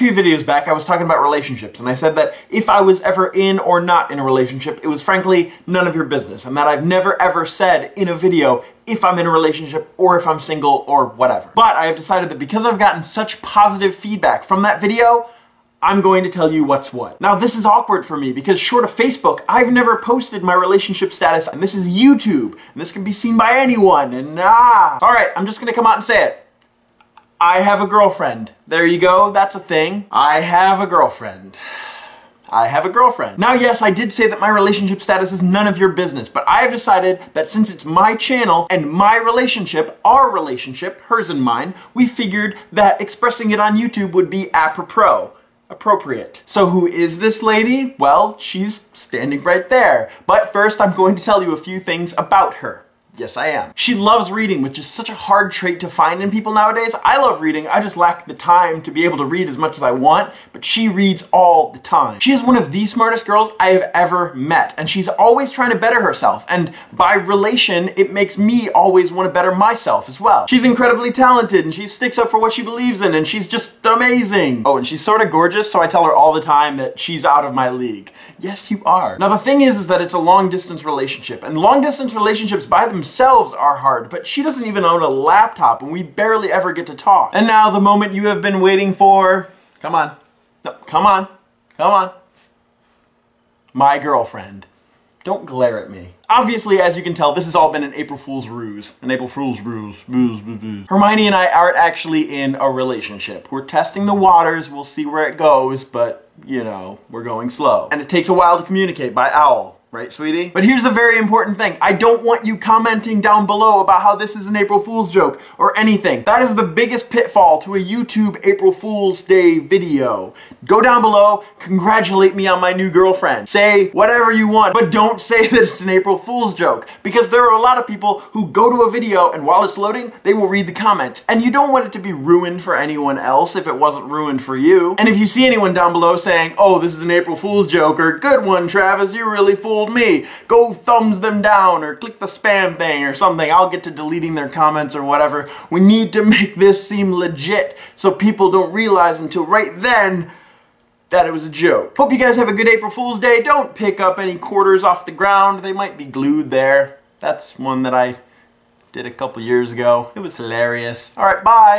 few videos back, I was talking about relationships, and I said that if I was ever in or not in a relationship, it was frankly none of your business, and that I've never ever said in a video if I'm in a relationship or if I'm single or whatever. But I have decided that because I've gotten such positive feedback from that video, I'm going to tell you what's what. Now this is awkward for me because short of Facebook, I've never posted my relationship status and this is YouTube and this can be seen by anyone and ah. All right, I'm just gonna come out and say it. I have a girlfriend. There you go, that's a thing. I have a girlfriend. I have a girlfriend. Now, yes, I did say that my relationship status is none of your business, but I have decided that since it's my channel and my relationship, our relationship, hers and mine, we figured that expressing it on YouTube would be apropos appropriate. So who is this lady? Well, she's standing right there. But first I'm going to tell you a few things about her. Yes, I am. She loves reading, which is such a hard trait to find in people nowadays. I love reading, I just lack the time to be able to read as much as I want, but she reads all the time. She is one of the smartest girls I have ever met, and she's always trying to better herself, and by relation, it makes me always want to better myself as well. She's incredibly talented, and she sticks up for what she believes in, and she's just amazing. Oh, and she's sort of gorgeous, so I tell her all the time that she's out of my league. Yes, you are. Now, the thing is, is that it's a long-distance relationship, and long-distance relationships by themselves themselves are hard, but she doesn't even own a laptop and we barely ever get to talk. And now the moment you have been waiting for, come on, no, come on, come on. My girlfriend. Don't glare at me. Obviously, as you can tell, this has all been an April Fool's ruse. An April Fool's ruse. ruse, ruse, ruse. Hermione and I aren't actually in a relationship. We're testing the waters, we'll see where it goes, but, you know, we're going slow. And it takes a while to communicate by owl. Right, sweetie? But here's a very important thing. I don't want you commenting down below about how this is an April Fool's joke or anything. That is the biggest pitfall to a YouTube April Fool's Day video. Go down below, congratulate me on my new girlfriend. Say whatever you want, but don't say that it's an April Fool's joke because there are a lot of people who go to a video and while it's loading, they will read the comments. And you don't want it to be ruined for anyone else if it wasn't ruined for you. And if you see anyone down below saying, oh, this is an April Fool's joke or good one, Travis, you really fooled told me. Go thumbs them down or click the spam thing or something. I'll get to deleting their comments or whatever. We need to make this seem legit so people don't realize until right then that it was a joke. Hope you guys have a good April Fool's Day. Don't pick up any quarters off the ground. They might be glued there. That's one that I did a couple years ago. It was hilarious. All right, bye.